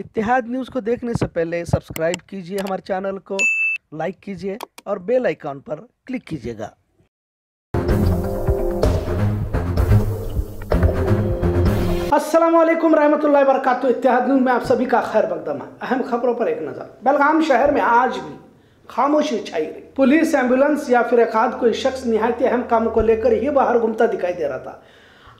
इत्तेहाद news को देखने से पहले सब्सक्राइब कीजिए हमारे चैनल को, लाइक कीजिए और बेल आइकॉन पर क्लिक कीजिएगा। वालेकुम रहमतुल्लाहि वरकत इत्तेहाद न्यूज़ में आप सभी का खैर मकदम है। अहम खबरों पर एक नज़र। बेलगाम शहर में आज भी खामोशी छाई रही। पुलिस, एंबुलेंस या फिर एक आध कोई शख्स निहायत अहम कामों को लेकर ही बाहर घूमता दिखाई दे रहा था।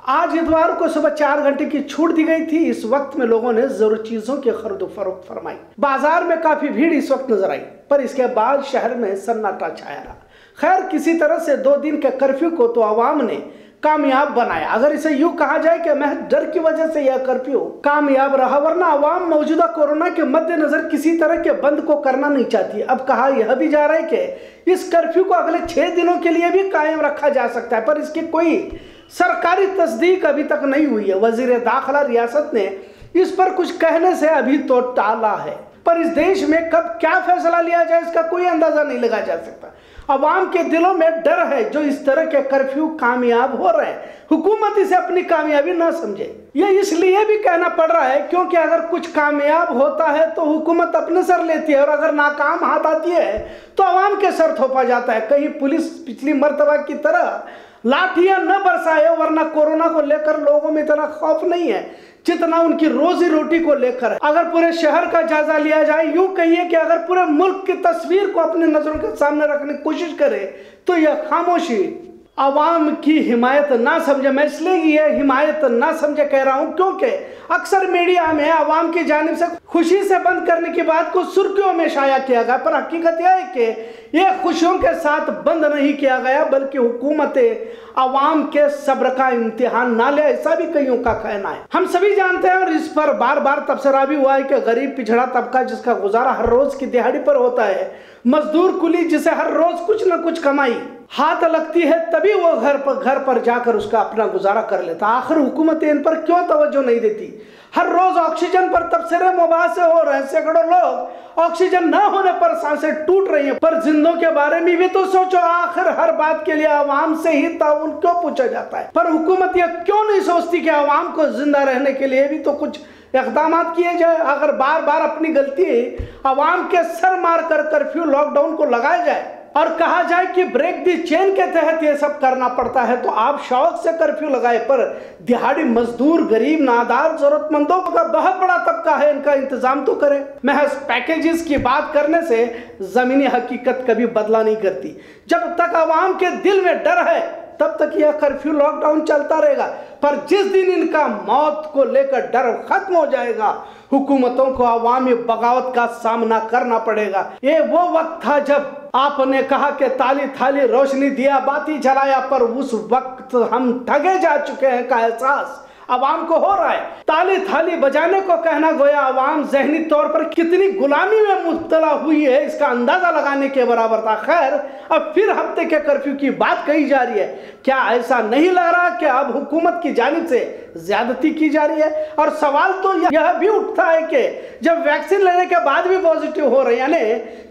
आज इतवार को सुबह चार घंटे की छूट दी गई थी। इस वक्त में लोगों ने ज़रूरी चीज़ों की खरीद फरोख्त फरमाई। बाज़ार में काफ़ी भीड़ इस वक्त नज़र आई, पर इसके बाद शहर में सन्नाटा छाया रहा। खैर, किसी तरह से दो दिन के कर्फ्यू को तो आवाम ने कामयाब बनाया अगर इसे यूँ कहा जाए कि महज डर की वजह से यह कर्फ्यू कामयाब रहा, वरना आवाम मौजूदा कोरोना के मद्देनजर किसी तरह के बंद को करना नहीं चाहती। अब कहा यह भी जा रहा है कि इस कर्फ्यू को अगले छह दिनों के लिए भी कायम रखा जा सकता है, पर इसकी कोई सरकारी तस्दीक अभी तक नहीं हुई है। वज़ीर दाखिला रियासत ने इस पर कुछ कहने से अभी तो टाला है, पर इस देश में कब क्या फैसला लिया जाए, इसका कोई अंदाज़ा नहीं लगा जा सकता। अवाम के दिलों में डर है जो इस तरह के कर्फ्यू कामयाब हो रहे हैं। हुकूमत इसे अपनी कामयाबी ना समझे। ये इसलिए भी कहना पड़ रहा है क्योंकि अगर कुछ कामयाब होता है तो हुकूमत अपने सर लेती है और अगर नाकाम हाथ आती है तो अवाम के सर थोपा जाता है। कहीं पुलिस पिछली मरतबा की तरह लाठियाँ न बरसाए, वरना कोरोना को लेकर लोगों में इतना खौफ नहीं है जितना उनकी रोजी रोटी को लेकर अगर पूरे शहर का जायजा लिया जाए, यूँ कहिए कि अगर पूरे मुल्क की तस्वीर को अपने नज़रों के सामने रखने की कोशिश करे तो यह खामोशी आवाम की हिमायत ना समझे, मैं इसलिए ये हिमायत ना समझे, कह रहा हूँ, क्योंकि अक्सर मीडिया में आवाम की जानब से खुशी से बंद करने की बात को सुर्खियों में शाया किया गया, पर हकीकत यह है कि यह खुशियों के साथ बंद नहीं किया गया, बल्कि हुकूमत आवाम के सब्र का इम्तिहान ना ले, ऐसा भी कईयों का कहना है। हम सभी जानते हैं, और इस पर बार बार तबसरा भी हुआ है कि गरीब पिछड़ा तबका जिसका गुजारा हर रोज की दिहाड़ी पर होता है, मजदूर कुली जिसे हर रोज कुछ न कुछ कमाई हाथ लगती है, तभी वो घर पर घर पर जाकर उसका अपना गुजारा कर लेता। आखिर हुकूमत इन पर क्यों तवज्जो नहीं देती? हर रोज ऑक्सीजन पर तबसरे मुबासे हो रहे सैकड़ों लोग ऑक्सीजन ना होने पर साँसें टूट रही हैं। पर जिंदों के बारे में भी तो सोचो, आखिर हर बात के लिए आवाम से ही ताउन क्यों पूछा जाता है? पर हुकूमत यह क्यों नहीं सोचती कि आवाम को ज़िंदा रहने के लिए भी तो कुछ इकदाम किए जाए? अगर बार बार अपनी गलती आवाम के सर मार कर कर्फ्यू लॉकडाउन को लगाया जाए और कहा जाए कि ब्रेक दी चेन के तहत ये सब करना पड़ता है तो आप शौक से कर्फ्यू लगाए पर दिहाड़ी मजदूर, गरीब, नादार, जरूरतमंदों का बहुत बड़ा तबका है, इनका इंतज़ाम तो करें। महज पैकेजेस की बात करने से जमीनी हकीकत कभी बदला नहीं करती। जब तक आवाम के दिल में डर है, तब तक यह कर्फ्यू लॉकडाउन चलता रहेगा। पर जिस दिन इनका मौत को लेकर डर खत्म हो जाएगा, हुकूमतों को अवामी बगावत का सामना करना पड़ेगा। ये वो वक्त था जब आपने कहा कि ताली थाली रोशनी दिया, बाती जलाया, पर उस वक्त हम ठगे जा चुके हैं का एहसास। आवाम को हो रहा है। ताली थाली बजाने को कहना गोया, आवाम जहनी तौर पर कितनी गुलामी में मुबतला हुई है, इसका अंदाज़ा लगाने के बराबर था। खैर अब फिर हफ़्ते के कर्फ्यू की बात कही जा रही है। क्या ऐसा नहीं लग रहा कि अब हुकूमत की जानब से ज्यादती की जा रही है? और सवाल तो यह भी उठता है कि जब वैक्सीन लेने के बाद भी पॉजिटिव हो रहे यानी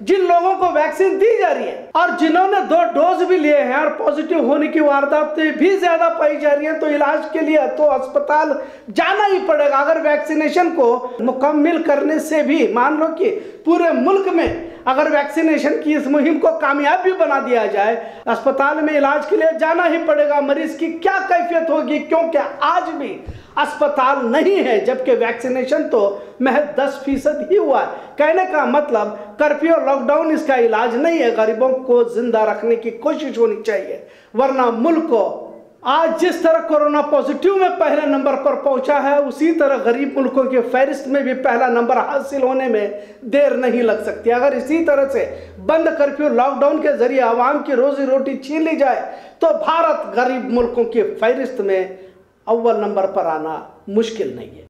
जिन लोगों को वैक्सीन दी जा रही है और जिन्होंने दो डोज भी लिए हैं और पॉजिटिव होने की वारदात भी ज़्यादा पाई जा रही है तो इलाज के लिए तो अस्पताल जाना ही पड़ेगा। अगर वैक्सीनेशन को मुकम्मल करने से भी मान लो कि पूरे मुल्क में अगर वैक्सीनेशन की इस मुहिम को कामयाब भी बना दिया जाए, अस्पताल में इलाज के लिए जाना ही पड़ेगा। मरीज़ की क्या कैफियत होगी? क्योंकि आज भी अस्पताल नहीं है, जबकि वैक्सीनेशन तो महज दस फ़ीसद ही हुआ है। कहने का मतलब कर्फ्यू लॉकडाउन इसका इलाज नहीं है। गरीबों को ज़िंदा रखने की कोशिश होनी चाहिए, वरना मुल्क को आज जिस तरह कोरोना पॉजिटिव में पहले नंबर पर पहुँचा है, उसी तरह गरीब मुल्कों के फहरिस्त में भी पहला नंबर हासिल होने में देर नहीं लग सकती। अगर इसी तरह से बंद कर्फ्यू लॉकडाउन के ज़रिए आवाम की रोजी रोटी छीन ली जाए तो भारत गरीब मुल्कों की फहरिस्त में अव्वल नंबर पर आना मुश्किल नहीं है।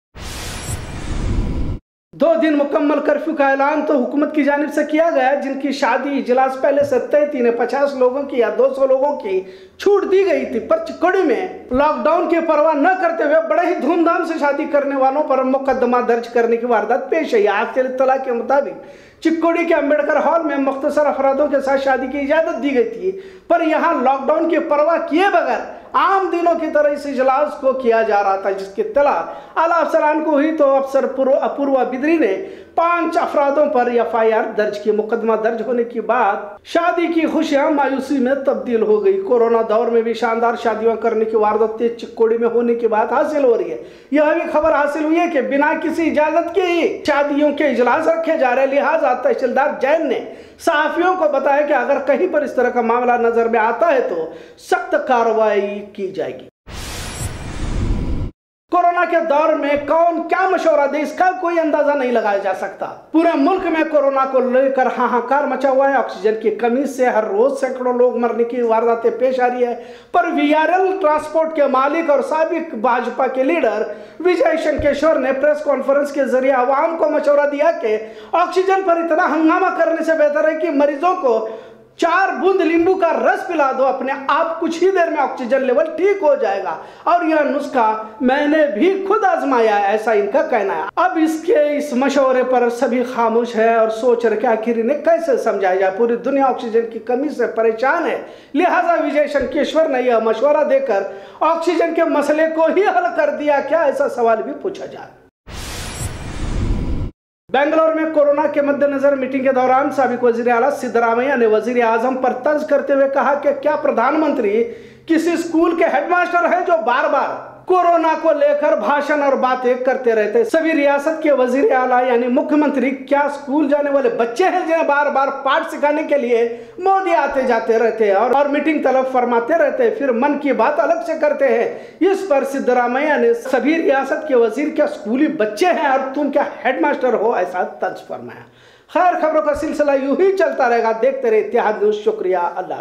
दो दिन मुकम्मल कर्फ्यू का ऐलान तो हुकूमत की जानब से किया गया जिनकी शादी इजलास पहले से तय थी ने पचास लोगों की या 200 लोगों की छूट दी गई थी। पर चिकोड़ी में लॉकडाउन की परवाह न करते हुए बड़े ही धूमधाम से शादी करने वालों पर मुकदमा दर्ज करने की वारदात पेश आई। आज के इतला के मुताबिक चिक्कोड़ी के अंबेडकर हॉल में मुख्तसर अफरादों के साथ शादी की इजाज़त दी गई थी, पर यहाँ लॉकडाउन की परवाह किए बगैर आम दिनों की तरह इस इजलास को किया जा रहा था, जिसकी तला आला अफसरान को हुई तो अफसर अपूर्वा बिदरी ने पाँच अफराधों पर एफ़ आई आर दर्ज की। मुकदमा दर्ज होने के बाद शादी की खुशियाँ मायूसी में तब्दील हो गई। कोरोना दौर में भी शानदार शादियाँ करने की वारदात चिक्कोड़ी में होने की बात हासिल हो रही है। यह भी खबर हासिल हुई है कि बिना किसी इजाज़त के ही शादियों के इजलास रखे जा रहे लिहाजा तहसीलदार जैन ने सहाफियों को बताया कि अगर कहीं पर इस तरह का मामला नज़र में आता है तो सख्त कार्रवाई की जाएगी। कोरोना के दौर में कौन क्या मशवरा दे, इसका कोई अंदाज़ा नहीं लगाया जा सकता। पूरे मुल्क में कोरोना को लेकर हाहाकार मचा हुआ है। ऑक्सीजन की कमी से हर रोज सैकड़ों लोग मरने की वारदातें पेश आ रही है। पर वीआरएल ट्रांसपोर्ट के मालिक और सबक भाजपा के लीडर विजय शंकेश्वर ने प्रेस कॉन्फ्रेंस के ज़रिए आवाम को मशवरा दिया कि ऑक्सीजन पर इतना हंगामा करने से बेहतर है कि मरीजों को चार बूंद नींबू का रस पिला दो, अपने आप कुछ ही देर में ऑक्सीजन लेवल ठीक हो जाएगा। और यह नुस्खा मैंने भी खुद आजमाया ऐसा इनका कहना है। अब इसके इस मशवरे पर सभी खामोश है और सोच रहे आखिर इन्हें कैसे समझाया जाए। पूरी दुनिया ऑक्सीजन की कमी से परेशान है। लिहाजा विजय शंकेश्वर ने यह मशवरा देकर ऑक्सीजन के मसले को ही हल कर दिया। क्या ऐसा सवाल भी पूछा जाए? बेंगलोर में कोरोना के मद्देनजर मीटिंग के दौरान सबक वज़ीर आला सिद्धरामैया ने वज़ीर आज़म पर तंज करते हुए कहा कि क्या प्रधानमंत्री किसी स्कूल के हेडमास्टर हैं जो बार बार कोरोना को लेकर भाषण और बातें करते रहते। सभी रियासत के वज़ीर आला यानी मुख्यमंत्री क्या स्कूल जाने वाले बच्चे हैं जिन्हें बार बार पाठ सिखाने के लिए मोदी आते जाते रहते हैं और, और मीटिंग तलब फरमाते रहते हैं फिर मन की बात अलग से करते हैं। इस पर सिद्धरामैया ने सभी रियासत के वज़ीर क्या स्कूली बच्चे हैं और तुम क्या हेडमास्टर हो? ऐसा तंज फरमाया। खैर खबरों का सिलसिला यूँ ही चलता रहेगा। देखते रहे इतिहाद न्यूज़। शुक्रिया। अल्लाह